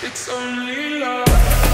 It's only love.